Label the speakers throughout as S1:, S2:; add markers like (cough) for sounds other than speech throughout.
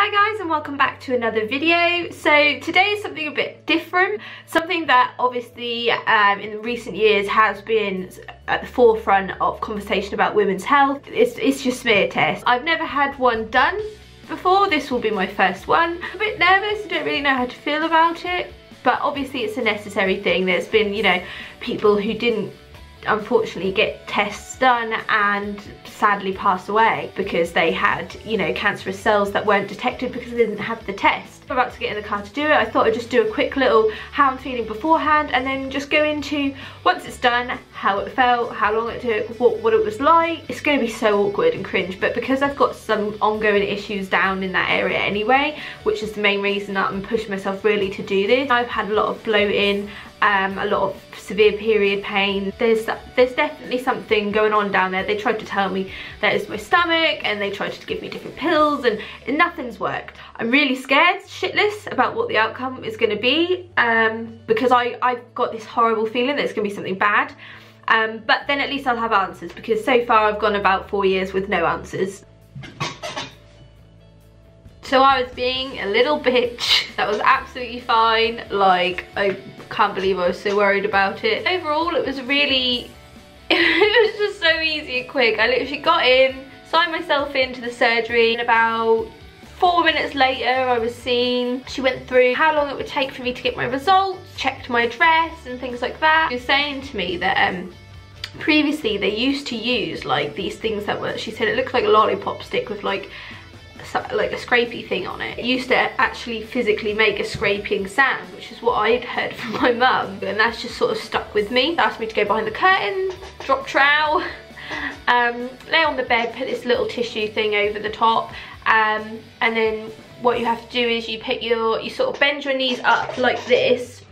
S1: Hi guys and welcome back to another video. So today is something a bit different, something that obviously um, in recent years has been at the forefront of conversation about women's health. It's, it's your smear test. I've never had one done before, this will be my first one. I'm a bit nervous, I don't really know how to feel about it, but obviously it's a necessary thing. There's been, you know, people who didn't unfortunately get tests done and sadly passed away because they had, you know, cancerous cells that weren't detected because they didn't have the test. I'm about to get in the car to do it. I thought I'd just do a quick little how I'm feeling beforehand and then just go into, once it's done, how it felt, how long it took, what, what it was like. It's going to be so awkward and cringe, but because I've got some ongoing issues down in that area anyway, which is the main reason that I'm pushing myself really to do this. I've had a lot of bloating, um, a lot of severe period pain. There's there's definitely something going on down there. They tried to tell me that it's my stomach and they tried to give me different pills and, and nothing's worked. I'm really scared shitless about what the outcome is going to be um, because I, I've got this horrible feeling that it's going to be something bad. Um, but then at least I'll have answers because so far I've gone about four years with no answers. So I was being a little bitch. That was absolutely fine. Like, I can't believe I was so worried about it. Overall, it was really, (laughs) it was just so easy and quick. I literally got in, signed myself into the surgery and about four minutes later I was seen. She went through how long it would take for me to get my results, checked my address and things like that. She was saying to me that um, previously they used to use like these things that were, she said it looked like a lollipop stick with like like a scrapey thing on it. It used to actually physically make a scraping sound, which is what I'd heard (laughs) from my mum, and that's just sort of stuck with me. They asked me to go behind the curtain, drop trowel, (laughs) um, lay on the bed, put this little tissue thing over the top, um, and then what you have to do is you put your, you sort of bend your knees up like this,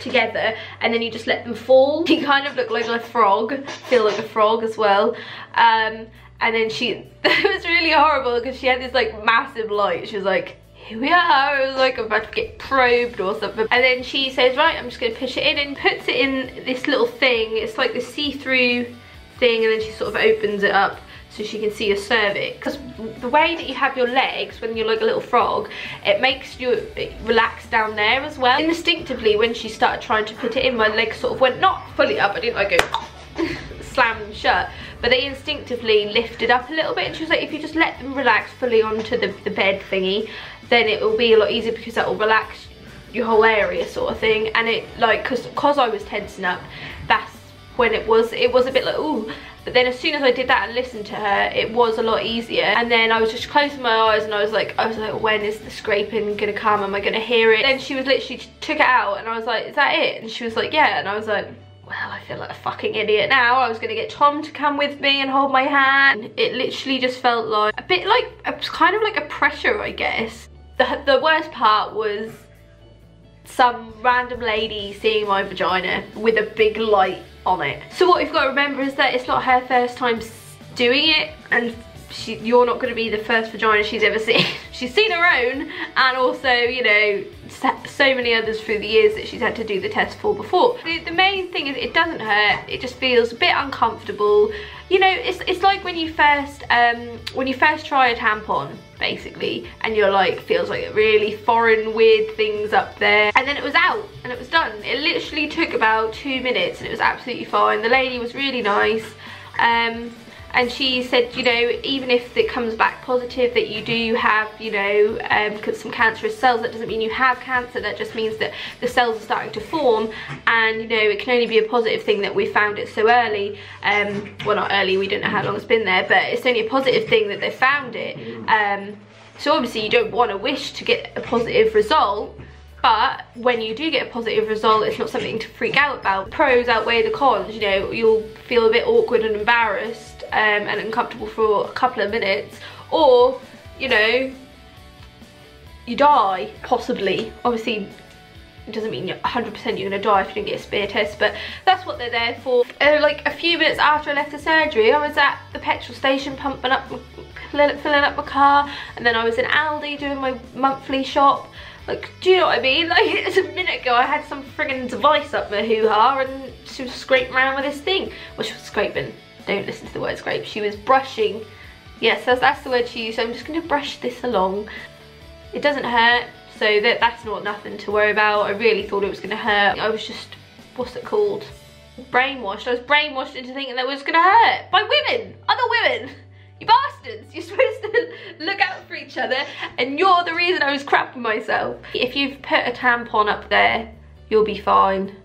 S1: together and then you just let them fall (laughs) you kind of look like a frog feel like a frog as well um, and then she (laughs) it was really horrible because she had this like massive light. She was like here we are. I was like I'm about to get probed or something. And then she says right I'm just gonna push it in and puts it in this little thing. It's like the see-through thing and then she sort of opens it up so she can see your cervix. Because the way that you have your legs when you're like a little frog it makes you relax down there as well. Instinctively when she started trying to put it in my legs sort of went not fully up. I didn't like go (laughs) slam shut but they instinctively lifted up a little bit and she was like if you just let them relax fully onto the, the bed thingy then it will be a lot easier because that will relax your whole area sort of thing. And it like because because I was tensing up that's when it was it was a bit like ooh. But then as soon as I did that and listened to her it was a lot easier. And then I was just closing my eyes and I was like I was like when is the scraping gonna come? Am I gonna hear it? Then she was literally took it out and I was like is that it? And she was like yeah. And I was like well, I feel like a fucking idiot now. I was to get Tom to come with me and hold my hand. It literally just felt like a bit like, was kind of like a pressure, I guess. The, the worst part was some random lady seeing my vagina with a big light on it. So what you've got to remember is that it's not her first time doing it and she, you're not going to be the first vagina she's ever seen. (laughs) she's seen her own and also, you know, so many others through the years that she's had to do the test for before. The, the main thing is it doesn't hurt, it just feels a bit uncomfortable. You know, it's, it's like when you first, um, when you first try a tampon, basically, and you're like, feels like really foreign, weird things up there. And then it was out and it was done. It literally took about two minutes and it was absolutely fine. The lady was really nice. Um, and she said you know even if it comes back positive that you do have you know um, some cancerous cells that doesn't mean you have cancer. That just means that the cells are starting to form. And you know it can only be a positive thing that we found it so early. Um, well not early we don't know how long it's been there but it's only a positive thing that they found it. Um, so obviously you don't want to wish to get a positive result but when you do get a positive result it's not something to freak out about. Pros outweigh the cons you know you'll feel a bit awkward and embarrassed um, and uncomfortable for a couple of minutes or you know you die possibly obviously it doesn't mean you're 100% you're gonna die if you don't get a smear test but that's what they're there for uh, like a few minutes after I left the surgery I was at the petrol station pumping up filling up my car and then I was in Aldi doing my monthly shop like, do you know what I mean? (laughs) Like, it's a minute ago I had some frigging device up my hoo-ha and she was scraping around with this thing. Well, she was scraping. Don't listen to the word scrape. She was brushing. Yes, that's, that's the word she used. So I'm just going to brush this along. It doesn't hurt, so that, that's not nothing to worry about. I really thought it was gonna hurt. I was just, what's it called? Brainwashed. I was brainwashed into thinking that it was gonna hurt by women, other women. You bastards, you're (laughs) supposed to look out for each other and you're the reason I was crapping myself. If you've put a tampon up there, you'll be fine.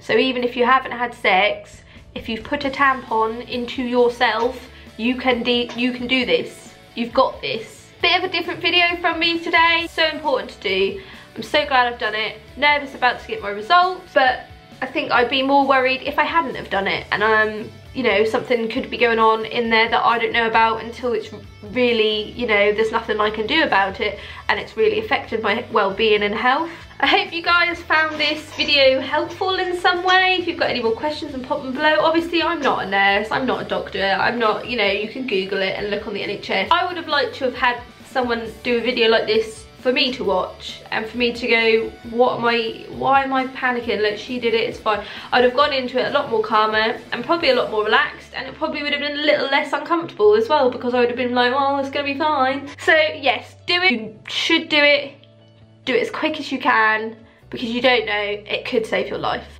S1: So even if you haven't had sex, if you've put a tampon into yourself, you can, you can do this. You've got this. Bit of a different video from me today. So important to do. I'm so glad I've done it. Nervous about to get my results, but I think I'd be more worried if I hadn't have done it. And um, you know, something could be going on in there that I don't know about until it's really, you know, there's nothing I can do about it and it's really affected my well-being and health. I hope you guys found this video helpful in some way. If you've got any more questions, then pop them below. Obviously, I'm not a nurse, I'm not a doctor, I'm not, you know, you can Google it and look on the NHS. I would have liked to have had someone do a video like this for me to watch and for me to go what am I why am I panicking? Like she did it it's fine. I'd have gone into it a lot more calmer and probably a lot more relaxed and it probably would have been a little less uncomfortable as well because I would have been like well it's gonna be fine. So yes do it. You should do it. Do it as quick as you can because you don't know it could save your life